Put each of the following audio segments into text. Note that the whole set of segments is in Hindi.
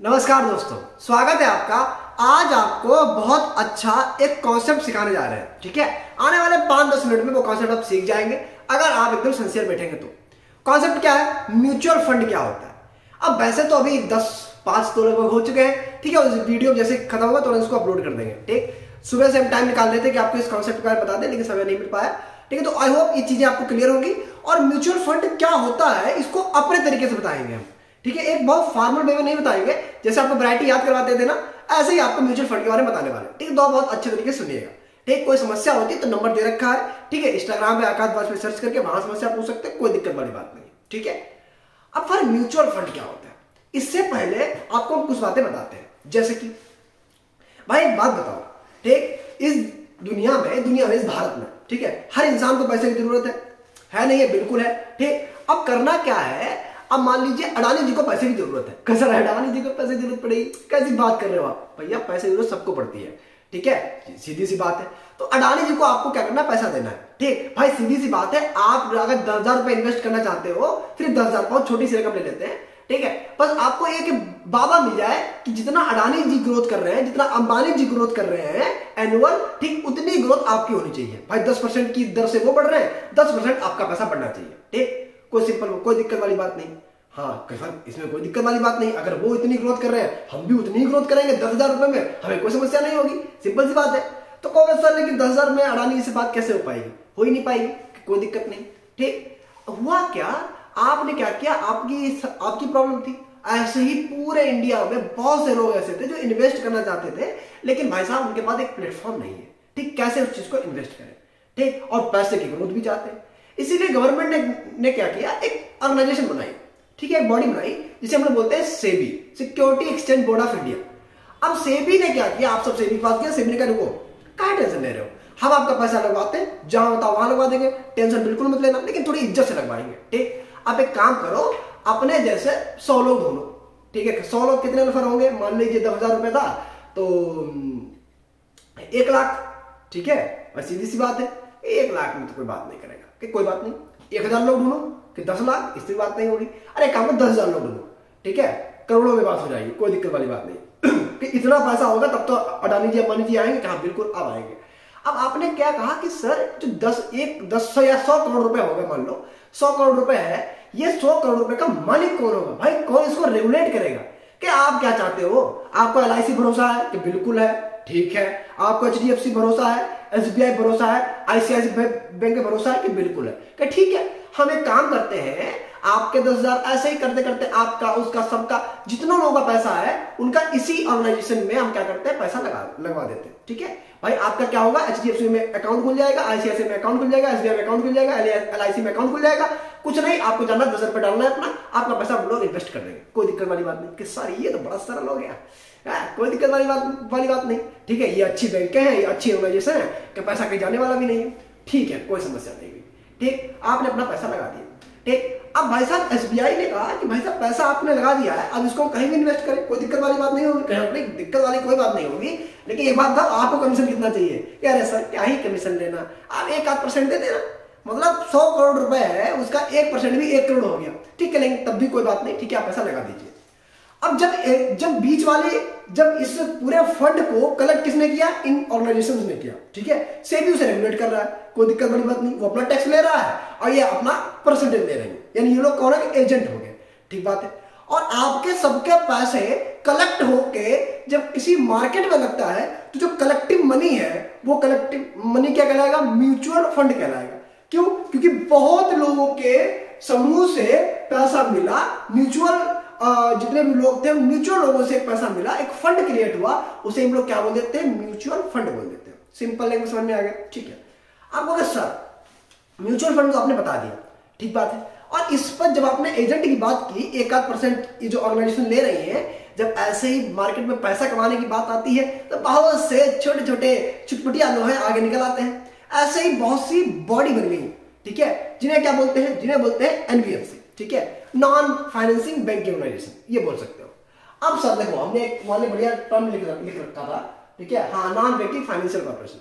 नमस्कार दोस्तों, स्वागत है आपका। आज आपको बहुत अच्छा एक कॉन्सेप्ट सिखाने जा रहे हैं, ठीक है? आने वाले पाँच दस मिनट में वो कॉन्सेप्ट आप सीख जाएँगे, अगर आप एकदम सिंसियर बैठेंगे तो। कॉन्सेप्ट क्या है? म्यूचुअल फंड क्या होता है? अब वैसे तो अभी दस, पाँच तो लगभग हो चुके हैं, ठीक है? उस वीडियो जैसे खत्म होगा तो इसको अपलोड कर देंगे, ठीक? सुबह से हम टाइम निकाल लेते कि आपको इस कॉन्सेप्ट के बारे में बता दें, लेकिन समय नहीं मिल पाया, ठीक है? तो आई होप ये चीज़ें आपको क्लियर होगी। और म्यूचुअल फंड क्या होता है, इसको अपने तरीके से बताएँगे हम। ठीक है, एक बहुत फॉर्मल वे में नहीं बताएँगे। जैसे आपको वैरायटी याद करवाते थे ना, ऐसे ही आपको म्यूचुअल फंड के बारे में बताने वाले ठीक है दो बहुत अच्छे तरीके सुनिएगा। ठीक, कोई समस्या होती है तो नंबर दे रखा है। ठीक है इंस्टाग्राम पे आकाश बाज पे सर्च करके वहाँ समस्या पूछ सकते हैं, कोई दिक्कत वाली बात नहीं। ठीक है? अब फिर म्यूचुअल फंड क्या होता है? इससे पहले आपको हम कुछ बातें बताते हैं। जैसे कि, भाई एक बात बताओ। ठीक, इस दुनिया में दुनिया में, इस भारत में, ठीक है, हर इंसान को पैसे की ज़रूरत है। है नहीं है, बिल्कुल है। ठीक, अब करना क्या है? अब मान लीजिए अडानी जी को पैसे की ज़रूरत है। कैसा अडानी जी को पैसे की ज़रूरत पड़ेगी कैसी बात कर रहे हो आप? भैया, पैसे की ज़रूरत सबको पड़ती है। ठीक है? सीधी सी बात है। तो अडानी जी को आपको क्या करना पैसा देना है। ठीक? भाई, सीधी सी बात है, आप अगर दस हज़ार रुपए इन्वेस्ट करना चाहते हो, फिर दस हज़ार बहुत छोटी सी रकम ले लेते हैं। ठीक है? बस आपको एक बाबा मिल जाए कि जितना अडानी जी ग्रोथ कर रहे हैं, जितना अंबानी जी ग्रोथ कर रहे हैं एनुअल ठीक, उतनी ग्रोथ आपकी होनी चाहिए। भाई, दस परसेंट की दर से वो बढ़ रहे हैं, दस परसेंट आपका पैसा बढ़ना चाहिए। ठीक? कोई सिंपल कोई दिक्कत वाली बात नहीं। हाँ कैसा इसमें कोई दिक्कत वाली बात नहीं। अगर वो इतनी ग्रोथ कर रहे हैं, हम भी उतनी ग्रोथ करेंगे, दस हज़ार रुपए में, हमें कोई समस्या नहीं होगी। सिंपल सी बात है। तो कहोगे सर लेकिन दस हज़ार में अडानी से बात कैसे हो पाएगी? हो ही नहीं पाएगी कोई दिक्कत नहीं। ठीक। हुआ क्या? आपने क्या किया? आपकी आपकी प्रॉब्लम थी। ऐसे ही पूरे इंडिया में बहुत से लोग ऐसे थे जो इन्वेस्ट करना चाहते थे, लेकिन भाई साहब, उनके पास एक प्लेटफॉर्म नहीं है। ठीक, कैसे उस चीज़ को इन्वेस्ट करें? ठीक, और पैसे की ग्रोथ भी चाहते हैं। इसीलिए गवर्नमेंट ने, ने क्या किया? एक ऑर्गेनाइजेशन बनाई ठीक है? एक बॉडी बनाई जिसे हम लोग बोलते हैं SEBI security exchange board of India अब सेबी ने क्या किया? आप सब सेबी पास किया सेबी ने क्या रुको क्या टेंशन ले रहे हो? हम आपका पैसा लगवाते हैं जहाँ बताओ वहाँ लगवा देंगे। टेंशन बिल्कुल मत लेना लेकिन थोड़ी इज़्ज़त से लगवाएँगे ठीक? आप एक काम करो अपने जैसे सौ लोग ढूंढो ठीक है? सौ लोग कितने नफर होंगे? मान लीजिए दस हज़ार रुपए था तो एक लाख ठीक है? और सीधी सी बात है एक लाख में तो कोई बात नहीं करेगा। कि कोई बात नहीं, एक हज़ार लोग ढूंढो कि दस लाख, इससे बात नहीं होगी। अरे काम में दस हज़ार लोग ढूंढो, ठीक है? करोड़ों में बात हो जाएगी, कोई दिक्कत वाली बात नहीं। कि इतना पैसा होगा, तब तो अडानी जी अंबानी जी आएँगे कहा बिल्कुल अब आएँगे। अब आपने क्या कहा कि सर, जो दस, एक, दस सौ या सौ करोड़ रुपए हो गए, मान लो, सौ करोड़ रुपए है, ये सौ करोड़ रुपए का मालिक कौन होगा? भाई, कौन इसको रेगुलेट करेगा? कि आप क्या चाहते हो? आपको एल भरोसा है कि बिल्कुल है, ठीक है। आपको एच भरोसा है एस भरोसा है आईसीआईसी बैंक भरोसा है कि बिल्कुल है? कि ठीक है, हम एक काम करते हैं, आपके दस हज़ार ऐसे ही करते करते आपका, उसका, सबका, जितना लोगों का पैसा है, उनका इसी ऑर्गेनाइजेशन में हम क्या करते हैं, पैसा लगा, लगवा देते हैं, ठीक है? भाई, आपका क्या होगा एचडीएफसी में अकाउंट खुल जाएगा आईसीआईसी में अकाउंट खुल जाएगा एसबीआई में अकाउंट खुल जाएगा एल में अकाउंट खुल जाएगा, कुछ नहीं, आपको जाना दस रुपए डालना है अपना, आपका पैसा लोग इन्वेस्ट कर देंगे, कोई दिक्कत वाली बात नहीं कि सर ये तो बड़ा सरल हो। गया कोई दिक्कत वाली बात वाली बात नहीं। ठीक है, ये अच्छी बैंक है, ये अच्छी ऑर्गेनाइजेशन है, कि पैसा कहीं जाने वाला भी नहीं है। ठीक है, कोई समस्या नहीं हुई। ठीक, आपने अपना पैसा लगा दिया। ठीक, अब भाई साहब एसबीआई ने कहा कि भाई साहब, पैसा आपने लगा दिया है, अब इसको कहीं भी इन्वेस्ट करें, कोई दिक्कत वाली बात नहीं होगी। कहीं अपनी दिक्कत वाली कोई बात नहीं होगी, लेकिन एक बात था, आपको कमीशन कितना चाहिए? अरे सर, क्या ही कमीशन लेना? आप एक आध परसेंट दे देना। मतलब सौ करोड़ रुपए है, उसका एक परसेंट भी एक करोड़ हो गया। ठीक है, लेकिन तब भी कोई बात नहीं, ठीक है, आप पैसा लगा दीजिए। अब जब जब बीच वाले, जब इस पूरे फंड को कलेक्ट किसने किया? इन ऑर्गेनाइजेशन ने किया। ठीक है? सेबी उसे रेगुलेट कर रहा है। कोई दिक्कत बड़ी बात नहीं। वो अपना टैक्स ले रहा है और ये अपना परसेंटेज ले रहे हैं। यानी ये लोग कौन है? एजेंट हो गए। ठीक बात है? और आपके सबके पैसे कलेक्ट होके जब किसी मार्केट में लगता है तो जो कलेक्टिव मनी है, वो कलेक्टिव मनी क्या कहलाएगा? म्यूचुअल फंड कहलाएगा। क्यों? क्योंकि बहुत लोगों के समूह से पैसा मिला म्यूचुअल जितने भी लोग थे म्यूचुअल लोगों से पैसा मिला, एक फंड क्रिएट हुआ, उसे हम लोग क्या बोल देते हैं? म्यूचुअल फंड बोल देते हैं। सिंपल लैंग्वेज समझ में आ गया? ठीक है। आप बोले सर म्यूचुअल फंड तो आपने बता दिया। ठीक बात है। और इस पर जब आपने एजेंट की बात की, एक आध परसेंट ये जो ऑर्गेनाइजेशन ले रही है, जब ऐसे ही मार्केट में पैसा कमाने की बात आती है तो बहुत से छोटे छोटे चुटपुटिया लोहे आगे निकल आते हैं। ऐसे ही बहुत सी बॉडी बन गई ठीक है? जिन्हें क्या बोलते हैं? जिन्हें बोलते हैं एनबीएफसी ठीक है? नॉन फाइनेंसिंग बैंकिंग ऑर्गेनाइजेशन ये बोल सकते हो। अब सर देखो, हमने एक वाले बढ़िया टर्म लिख लिख रखा था, ठीक है? हाँ नॉन बैंकिंग फाइनेंशियल कॉर्पोरेशन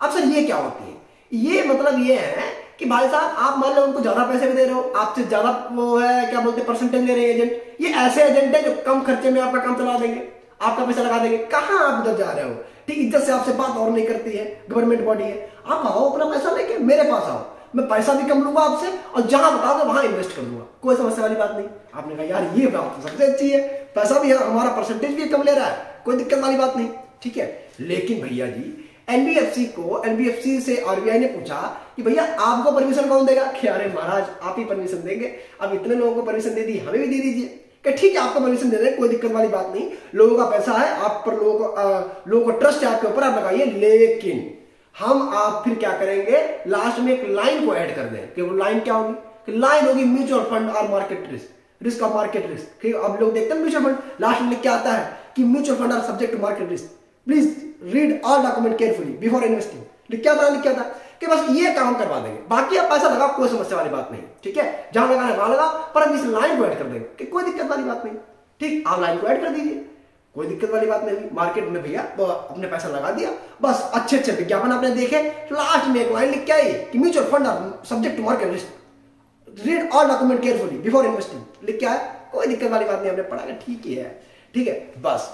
अब सर ये क्या होती है? ये मतलब ये है कि भाई साहब, आप मान लो उनको ज़्यादा पैसे भी दे रहे हो, आपसे ज़्यादा वो है, क्या बोलते हैं परसेंटेज ले रहे हैं एजेंट ये ऐसे एजेंट है जो कम खर्चे में आपका काम चला देंगे, आपका पैसा लगा देंगे। कहाँ आप उधर जा रहे हो? ठीक, इज़्ज़त से आपसे बात और नहीं करती है गवर्नमेंट बॉडी है। आप आओ, अपना पैसा लेके मेरे पास आओ। मैं पैसा भी कम लूँगा आपसे और जहाँ बता दो वहाँ इन्वेस्ट कर लूँगा। कोई समस्या वाली बात नहीं। आपने कहा, यार, ये बात तो सबसे अच्छी है। पैसा भी हमारा परसेंटेज भी कम ले रहा है। कोई दिक्कत वाली बात नहीं। ठीक है? लेकिन भैया जी एनबीएफसी को एनबीएफसी से आरबीआई ने पूछा कि भैया, आपको परमिशन कौन देगा? कि अरे महाराज, आप ही परमिशन देंगे। अब इतने लोगों को परमिशन दे दी, हमें भी दे दीजिए। कि ठीक है, आपको परमिशन दे दें, कोई दिक्कत वाली बात नहीं। लोगों का पैसा है, आप पर लोगों को लोगों को ट्रस्ट है आपके ऊपर, आप लगाइए। लेकिन हम आप फिर क्या करेंगे? लास्ट में एक लाइन को ऐड कर दें। कि वो लाइन क्या होगी? कि लाइन होगी म्यूचुअल फंड और market risk risk of market risk अब लोग देखते हैं म्यूचुअल फंड लास्ट में क्या आता है? कि mutual fund are subject to market risk please read all document carefully before investing लिख क्या था? लिख क्या था? कि बस ये काम करवा देंगे। बाकी आप पैसा लगाओ, कोई समस्या वाली बात नहीं। ठीक है? जहाँ लगाना वहाँ लगाओ, पर हम इस लाइन को ऐड कर देंगे। कि कोई दिक्कत वाली बात नहीं। ठीक? आप लाइन को ऐड कर दीजिए। कोई दिक्कत वाली बात नहीं मार्केट में भैया तो अपने पैसा लगा दिया। बस अच्छे अच्छे विज्ञापन आपने देखे। लास्ट में एक लाइन लिख के आई कि mutual fund subject to market risk read all document carefully before investing लिख के आया, कोई दिक्कत वाली बात नहीं आपने पढ़ा ठीक ही है। ठीक है, बस।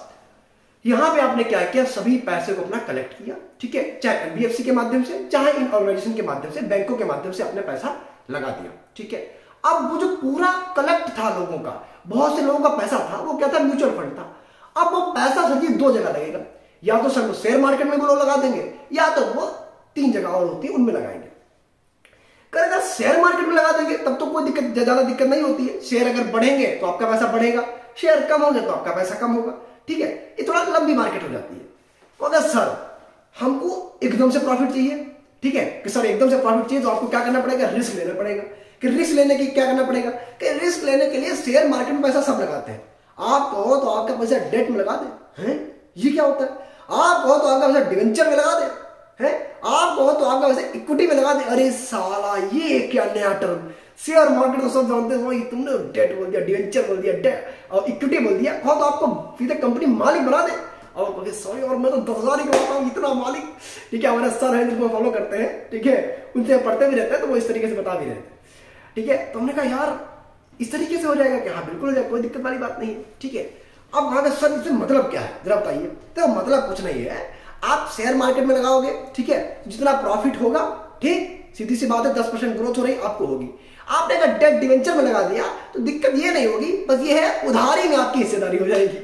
यहाँ पे आपने क्या किया? सभी पैसे को अपना कलेक्ट किया। ठीक है, चाहे एनबीएफसी के माध्यम से, चाहे इन ऑर्गेनाइजेशन के माध्यम से, बैंकों के माध्यम से अपने पैसा लगा दिया। ठीक है, अब वो जो पूरा कलेक्ट था लोगों का, बहुत से लोगों का पैसा था, वो क्या था? म्यूचुअल फंड था। अब वो पैसा सर दो जगह लगेगा। या तो सर वो शेयर मार्केट में वो लोग देंगे, या तो वो तीन जगह और होती है, उनमें लगाएँगे। कर अगर शेयर मार्केट में लगा देंगे, तब तो कोई दिक्कत, ज़्यादा दिक्कत नहीं होती है। शेयर अगर बढ़ेंगे तो आपका पैसा बढ़ेगा। शेयर कम होंगे तो आपका पैसा कम होगा। ठीक है? ये थोड़ा लंबी मार्केट हो जाती है। तो अगर सर हमको एकदम से प्रॉफिट चाहिए, ठीक है? कि सर एकदम से प्रॉफिट चाहिए तो आपको क्या करना पड़ेगा? रिस्क लेना पड़ेगा। कि रिस्क लेने की क्या करना पड़ेगा? कि रिस्क लेने के लिए शेयर मार्केट में पैसा सब लगाते हैं। आप कहो तो आपका पैसा डेट में लगा दे, हैं? ये क्या होता है? आप कहो तो आपका पैसा डिवेंचर में लगा दे, हैं? आप कहो तो आपका पैसा इक्विटी में लगा दे। अरे साला, ये क्या नया टर्म शेयर मार्केट को सब जानते हैं भाई तुमने डेट बोल दिया डिवेंचर बोल दिया डेट और इक्विटी बोल दिया। कहो तो आपको सीधे कंपनी मालिक बना दे। और कहे सॉरी और मैं तो दस हज़ार ही कमाता हूँ, इतना मालिक। ठीक है, हमारे सर है, जिनको फॉलो करते हैं, ठीक है? उनसे पढ़ते भी रहते हैं तो वो इस तरीके से बता भी रहते हैं। ठीक है तो हमने कहा, यार इस तरीके से हो जाएगा कि हाँ बिल्कुल हो जाएगा, कोई दिक्कत वाली बात नहीं है, ठीक है? अब वहाँ का सर इससे मतलब क्या है? जरा बताइए। तो मतलब कुछ नहीं है। आप शेयर मार्केट में लगाओगे, ठीक है? जितना प्रॉफिट होगा, ठीक? सीधी सी बात है, दस परसेंट ग्रोथ हो रही, आपको होगी। आपने अगर डेट डिवेंचर में लगा दिया तो दिक्कत ये नहीं होगी, बस ये है, उधारी में आपकी हिस्सेदारी हो जाएगी।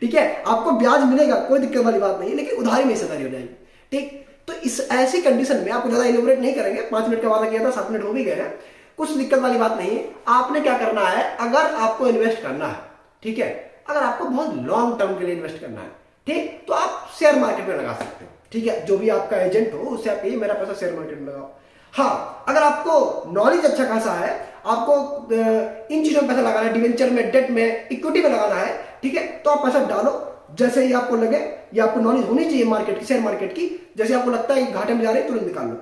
ठीक है? आपको ब्याज मिलेगा, कोई दिक्कत वाली बात नहीं, लेकिन उधारी में हिस्सेदारी हो जाएगी। ठीक? तो इस, ऐसी कंडीशन में आपको ज़्यादा इनोवरेट नहीं करेंगे। पाँच मिनट का वादा किया था सात मिनट हो भी गए। हैं कुछ दिक्कत वाली बात नहीं है। आपने क्या करना है? अगर आपको इन्वेस्ट करना है, ठीक है? अगर आपको बहुत लॉन्ग टर्म के लिए इन्वेस्ट करना है, ठीक? तो आप शेयर मार्केट में लगा सकते हो, ठीक है? जो भी आपका एजेंट हो, उससे आप मेरा पैसा शेयर मार्केट में लगाओ। हाँ अगर आपको नॉलेज अच्छा खासा है, आपको इन चीज़ों में पैसा लगाना है डिवेंचर में डेट में इक्विटी में लगाना है, ठीक है? तो आप पैसा डालो, जैसे ही आपको लगे, या आपको नॉलेज होनी चाहिए मार्केट की शेयर मार्केट की, जैसे आपको लगता है घाटे में जा रहे हैं, तुरंत निकाल लो।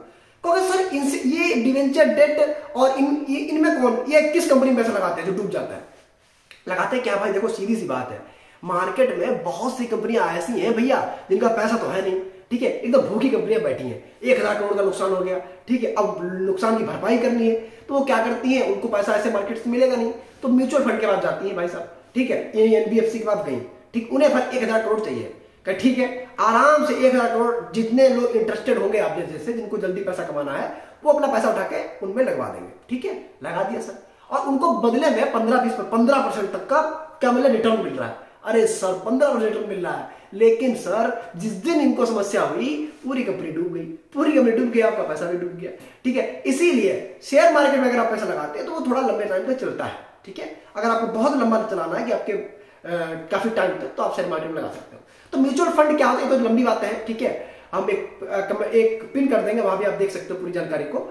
क्योंकि सर, इनसे ये डिवेंचर डेट और इन इनमें कौन, ये किस कंपनी में पैसा लगाते हैं जो डूब जाता है? लगाते हैं क्या भाई? देखो, सीधी सी बात है। मार्केट में बहुत सी कंपनियाँ ऐसी हैं भैया, जिनका पैसा तो है नहीं, ठीक है? एकदम भूखी कंपनियाँ बैठी हैं। एक हज़ार करोड़ का नुकसान हो गया, ठीक है? अब नुकसान की भरपाई करनी है। तो वो क्या करती है? उनको पैसा ऐसे मार्केट से मिलेगा नहीं। तो म्यूचुअल फंड के पास जाती है भाई साहब, ठीक है? एनबीएफसी के पास गई ठीक, उन्हें एक हज़ार करोड़ चाहिए। ठीक है आराम से एक हज़ार करोड़ जितने लोग इंटरेस्टेड होंगे आप जैसे, जिनको जल्दी पैसा कमाना है, वो अपना पैसा उठा के उनमें लगवा देंगे। ठीक है? लगा दिया सर। और उनको बदले में पंद्रह बीस पंद्रह परसेंट तक का क्या मतलब रिटर्न मिल रहा है। अरे सर, पंद्रह परसेंट रिटर्न मिल रहा है। लेकिन सर, जिस दिन इनको समस्या हुई, पूरी कंपनी डूब गई। पूरी कंपनी डूब गई, आपका पैसा भी डूब गया। ठीक है? इसीलिए शेयर मार्केट में अगर आप पैसा लगाते हैं तो वो थोड़ा लंबे टाइम तक चलता है। ठीक है? अगर आपको बहुत लंबा चलाना है कि आपके काफ़ी टाइम तक तो आप शेयर मार्केट में लगा सकते हो। तो म्यूचुअल फंड क्या होता है? तो लंबी बात है, ठीक है? हम एक एक पिन कर देंगे, वहाँ भी आप देख सकते हो पूरी जानकारी को।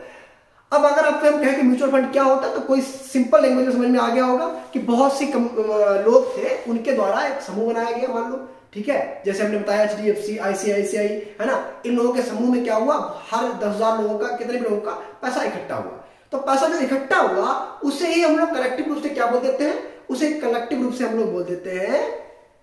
अब अगर आपसे हम कहें कि म्यूचुअल फंड क्या होता है तो कोई सिंपल लैंग्वेज में समझ में आ गया होगा कि बहुत सी लोग थे, उनके द्वारा एक समूह बनाया गया, मान लो, ठीक है? जैसे हमने बताया H D F C ICICI है ना? इन लोगों के समूह में क्या हुआ? हर दस हज़ार लोगों का, कितने भी लोगों का पैसा इकट्ठा हुआ। तो पैसा जो इकट्ठा हुआ, उसे ही हम लोग कलेक्टिव रूप से क्या बोल देते हैं? उसे कलेक्टिव रूप से हम लोग बोल देते हैं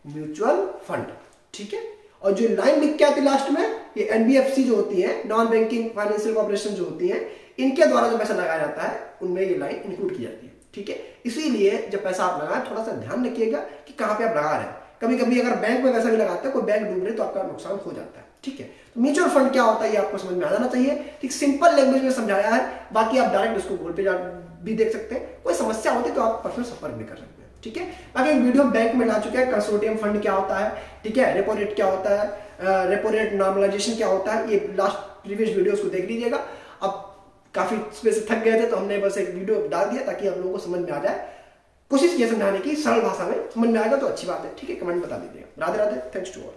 म्यूचुअल फंड ठीक है? और जो लाइन लिख के आती लास्ट में, ये एनबीएफसी जो होती है नॉन बैंकिंग फाइनेंशियल कॉर्पोरेशन जो होती है, इनके द्वारा जो पैसा लगाया जाता है, उनमें ये लाइन इंक्लूड की जाती है, ठीक है? इसीलिए जब पैसा आप लगाए, थोड़ा सा ध्यान रखिएगा कि कहाँ पे आप लगा रहे हैं। कभी कभी अगर बैंक में पैसा भी लगाते हैं, कोई बैंक डूब रहे तो आपका नुकसान हो जाता है, ठीक है? तो म्यूचुअल फंड क्या होता है, ये आपको समझ में आ जाना चाहिए ठीक सिंपल लैंग्वेज में समझाया है, बाकी आप डायरेक्ट इसको गूगल पे भी देख सकते हैं। कोई समस्या होती तो आप पर्सनल संपर्क भी कर सकते हैं, ठीक है? बाकी वीडियो बैंक में ला चुके हैं कंसोर्टियम फंड क्या होता है, ठीक है? रेपो रेट क्या होता है रेपो रेट नॉर्मलाइजेशन क्या होता है, ये लास्ट प्रीवियस वीडियो को देख लीजिएगा। अब काफ़ी स्पेस थक गए थे तो हमने बस एक वीडियो डाल दिया ताकि हम लोगों को समझ में आ जाए। कोशिश किया समझाने की, सरल भाषा में समझ में आएगा तो अच्छी बात है, ठीक है? कमेंट बता दीजिएगा। Radhe Radhe thanks to all